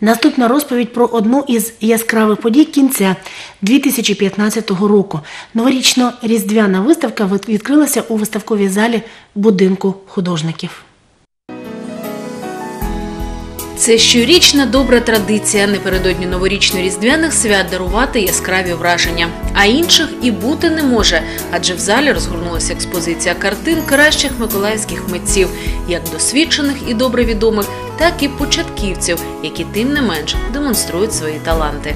Наступна розповідь про одну із яскравих подій кінця 2015 року. Новорічно-різдвяна виставка від- відкрилася у виставковій залі будинку художників. Це щорічна добра традиція напередодні новорічно-різдвяних свят дарувати яскраві враження. А інших і бути не може, адже в залі розгорнулася експозиція картин кращих миколаївських митців, як досвідчених і добре відомих, так і початківців, які тим не менш демонструють свої таланти.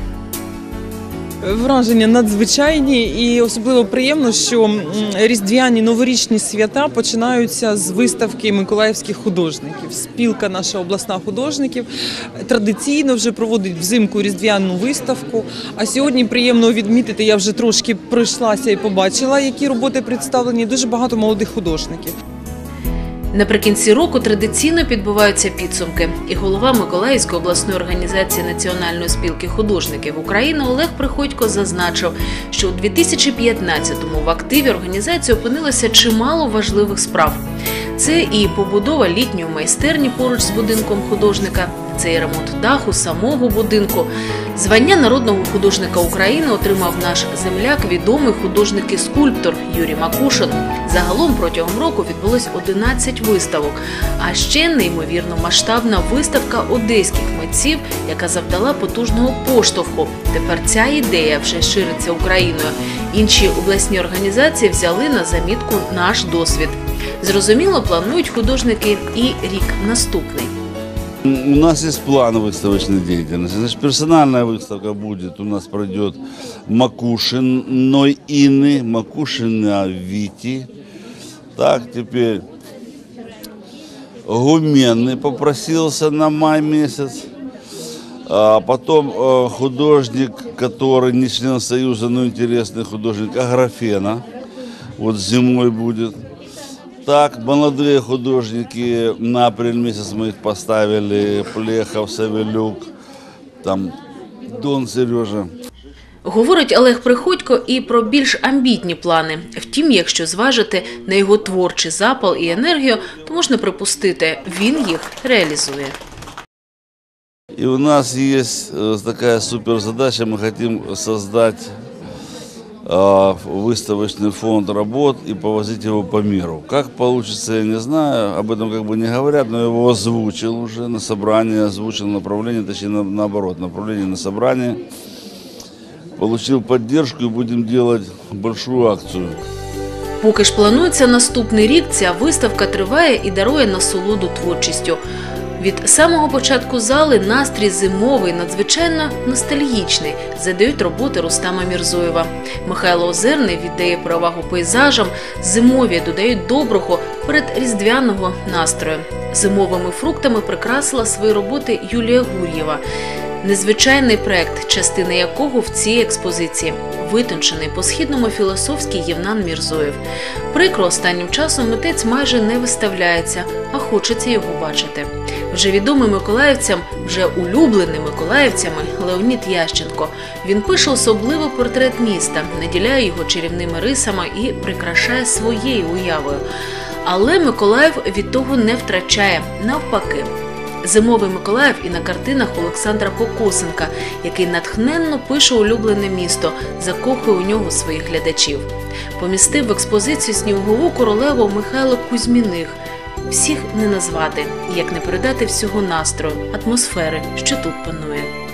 Враження надзвичайні і особливо приємно, що різдвяні новорічні свята починаються з виставки миколаївських художників. Спілка наша обласна художників традиційно вже проводить взимку різдвяну виставку. А сьогодні приємно відмітити, я вже трошки пройшлася і побачила, які роботи представлені. Дуже багато молодих художників. Наприкінці року традиційно підбиваються підсумки, і голова Миколаївської обласної організації Національної спілки художників України Олег Приходько зазначив, що у 2015-му в активі організації опинилося чимало важливих справ. Це і побудова літньої майстерні поруч з будинком художника, це і ремонт даху самого будинку. Звання народного художника України отримав наш земляк, відомий художник і скульптор Юрій Макушин. Загалом протягом року відбулось 11 виставок, а ще неймовірно масштабна виставка одеських митців, яка завдала потужного поштовху. Тепер ця ідея вже шириться Україною. Інші обласні організації взяли на замітку наш досвід. Зрозуміло, планують художники і рік наступний. У нас есть план выставочной деятельности. Значит, персональная выставка будет. У нас пройдет Макушиной Инны, Макушина Вити. Так, теперь Гуменный попросился на май месяц. А потом э, художник, который не член Союза, но интересный художник, Аграфена. Вот зимой будет. Так, молодые художники, на апрель месяц мы их поставили, Плехов, Савелюк, там Дон Сережа. Говорить Олег Приходько і про більш амбітні плани. Втім, якщо зважити на його творчий запал і енергію, то можна припустити, він їх реалізує. И у нас есть э, такая супер задача, мы хотим создать э, выставочный фонд работ и повозить его по миру. Как получится, я не знаю, об этом как бы не говорят, но я его озвучил уже на собрании, озвучил направление, точнее на- наоборот, направление на собрание. Получил поддержку и будем делать большую акцию. Поки ж планується наступний рік, ця виставка триває і дарує насолоду творчістю. Від самого початку зали настрій зимовий, надзвичайно ностальгічний, задають роботи Рустама Мірзоєва. Михайло Озерний віддає перевагу пейзажам, зимові додають доброго передріздвяного настрою. Зимовими фруктами прикрасила свої роботи Юлія Гур'єва. Незвичайний проект, частина якого в цій експозиції витончений по східному філософський Євнан Мірзоєв. Прикро останнім часом митець майже не виставляється, а хочеться його бачити. Вже відомий миколаївцям, вже улюблений миколаївцями Леонід Ященко. Він пише особливий портрет міста, наділяє його чарівними рисами і прикрашає своєю уявою. Але Миколаїв від того не втрачає навпаки. Зимовий Миколаїв і на картинах Олександра Кокосенка, який натхненно пише улюблене місто, закохує у нього своїх глядачів. Помістив в експозицію снігову королеву Михайло Кузьміних. Всіх не назвати, як не передати всього настрою, атмосфери, що тут панує.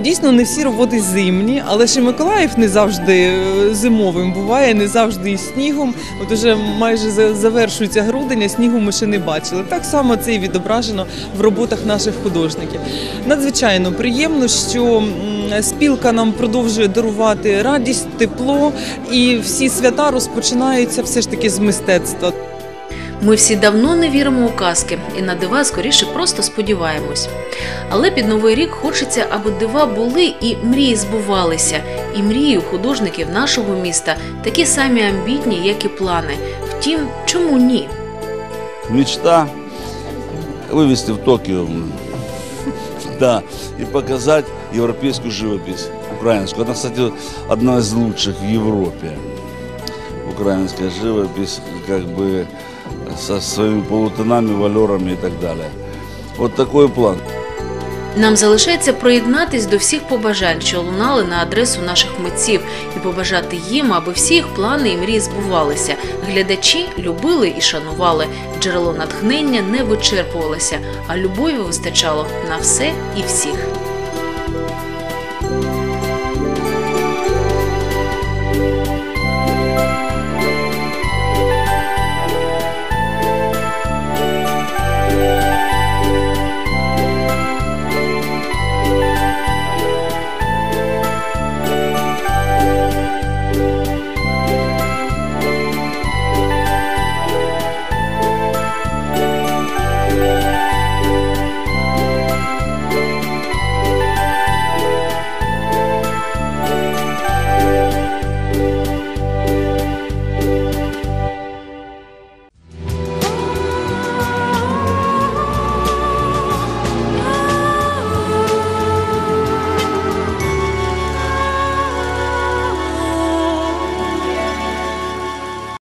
Дійсно, не всі роботи зимні, але і Миколаїв не завжди е, зимовим буває, не завжди і снігом. От уже майже за- завершується грудень, а снігу ми ще не бачили. Так само це і відображено в роботах наших художників. Надзвичайно приємно, що спілка нам продовжує дарувати радість, тепло, і всі свята розпочинаються все ж таки з мистецтва. Ми всі давно не віримо у казки і на дива скоріше просто сподіваємось. Але під новий рік хочеться, аби дива були і мрії збувалися. І мрії у художників нашого міста такі самі амбітні, як і плани. Втім, чому ні? Мечта вывести в Токио, да, и показать европейскую живопись, украинскую. Она, кстати, одна из лучших в Европе. Украинская живопись, как бы со своими полутонами, валерами и так далее. Вот такой план. Нам залишається приєднатись до всіх побажань, що лунали на адресу наших митців, і побажати їм, аби всі їх плани і мрії збувалися. Глядачі любили і шанували. Джерело натхнення не вичерпувалося, а любові вистачало на все і всіх.